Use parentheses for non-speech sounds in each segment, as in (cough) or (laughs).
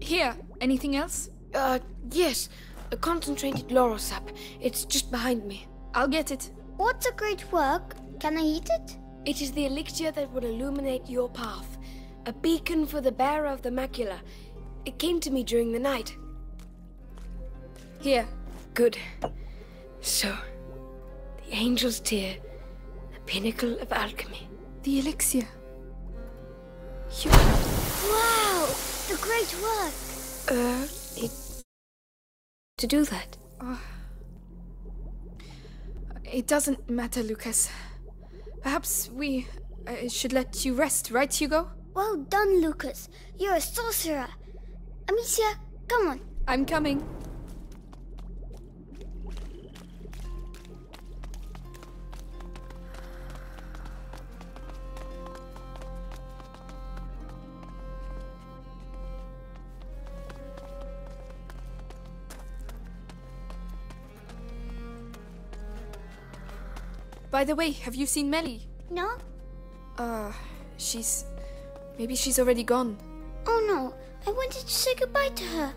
Here, anything else? Uh, yes. A concentrated laurel sap. It's just behind me. I'll get it. What's a great work? Can I eat it? It is the elixir that will illuminate your path. A beacon for the bearer of the macula. It came to me during the night. Here. Good. So, the angel's tear, the pinnacle of alchemy. The elixir. You... Wow! The great work! Uh, it... To do that? Uh, it doesn't matter, Lucas. Perhaps we uh, should let you rest, right, Hugo? Well done, Lucas. You're a sorcerer. Amicia, come on. I'm coming. By the way, have you seen Mélie? No? Uh, she's... Maybe she's already gone. Oh no, I wanted to say goodbye to her.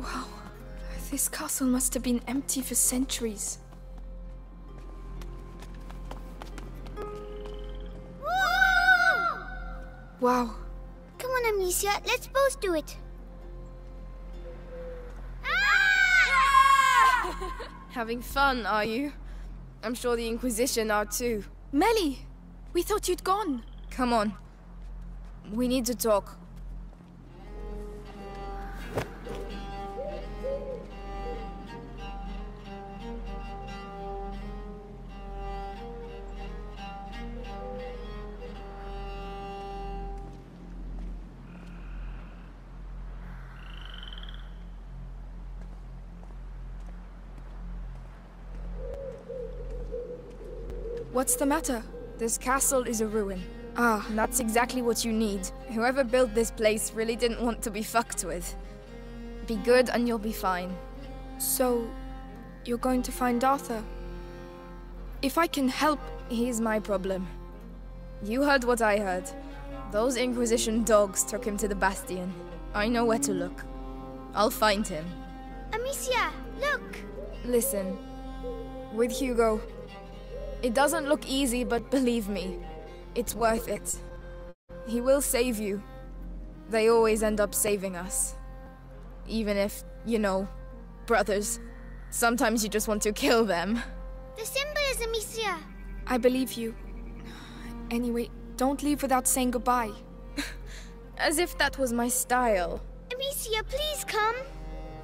Wow, this castle must have been empty for centuries. Whoa! Wow. Come on, Amicia, let's both do it. Ah! (laughs) Having fun, are you? I'm sure the Inquisition are too. Mélie! We thought you'd gone. Come on. We need to talk. What's the matter? This castle is a ruin. Ah, that's exactly what you need. Whoever built this place really didn't want to be fucked with. Be good and you'll be fine. so you're going to find Arthur? If I can help, He's my problem. You heard what I heard. Those Inquisition dogs took him to the Bastion. I know where to look. I'll find him. Amicia, look! Listen, with Hugo, it doesn't look easy, but believe me, it's worth it. He will save you. They always end up saving us. Even if, you know, brothers, sometimes you just want to kill them. The symbol is Amicia. I believe you. Anyway, don't leave without saying goodbye. (laughs) As if that was my style. Amicia, please come.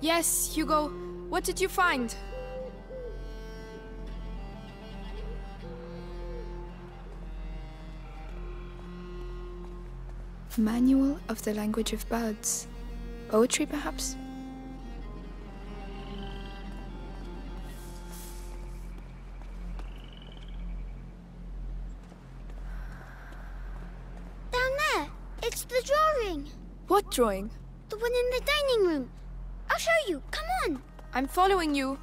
Yes, Hugo. What did you find? Manual of the Language of Birds. Poetry, perhaps? Down there. It's the drawing. What drawing? The one in the dining room. I'll show you. Come on. I'm following you.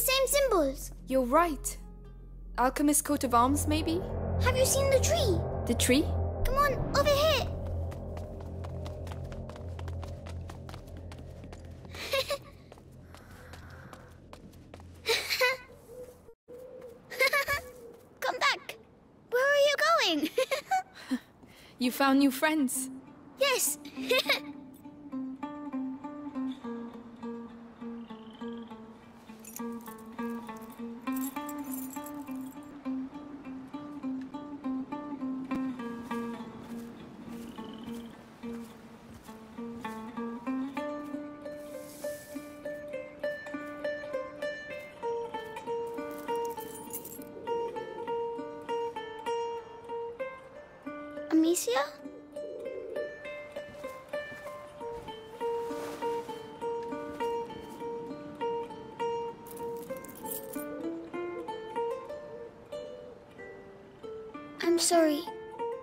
Same symbols. You're right. Alchemist coat of arms, maybe? Have you seen the tree? The tree? Come on, over here. (laughs) Come back. Where are you going? (laughs) You found new friends. yes. (laughs) Amicia? I'm sorry.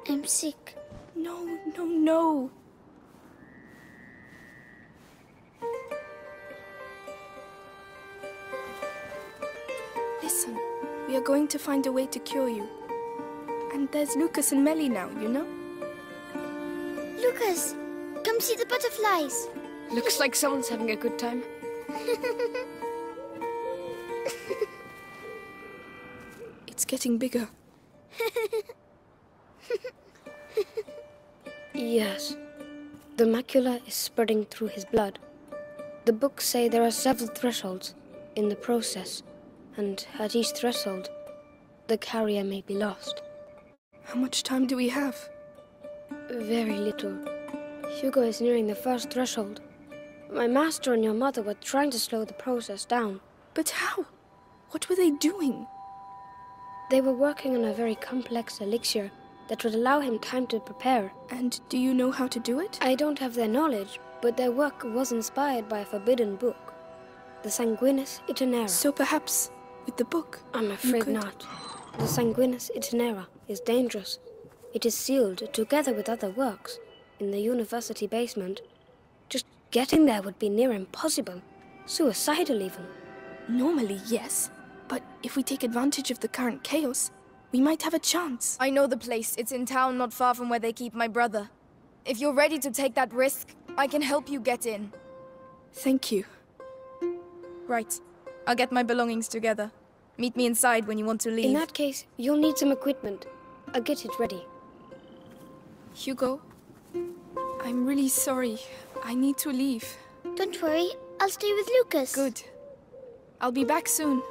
I'm sick. No, no, no. Listen, we are going to find a way to cure you. And there's Lucas and Mélie now, you know? Lucas, come see the butterflies. Looks like someone's having a good time. (laughs) It's getting bigger. (laughs) Yes. The macula is spreading through his blood. The books say there are several thresholds in the process, and at each threshold, the carrier may be lost. How much time do we have? Very little. Hugo is nearing the first threshold. My master and your mother were trying to slow the process down. But how? What were they doing? They were working on a very complex elixir that would allow him time to prepare. And do you know how to do it? I don't have their knowledge, but their work was inspired by a forbidden book, the Sanguinis Itinera. So perhaps with the book. I'm afraid could- not. The Sanguinis Itinera is dangerous. It is sealed together with other works in the university basement. Just getting there would be near impossible. Suicidal, even. Normally, yes. But if we take advantage of the current chaos, we might have a chance. I know the place. It's in town not far from where they keep my brother. If you're ready to take that risk, I can help you get in. Thank you. Right. I'll get my belongings together. Meet me inside when you want to leave. In that case, you'll need some equipment. I'll get it ready. Hugo, I'm really sorry. I need to leave. Don't worry, I'll stay with Lucas. Good. I'll be back soon.